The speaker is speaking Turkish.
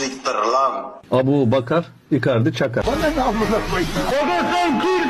Siktir lan. Abu Bakar, Icardi Çakar. Bana ne amına koyayım? Baba sen kimsin